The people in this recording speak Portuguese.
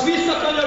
Most visszakanyarodunk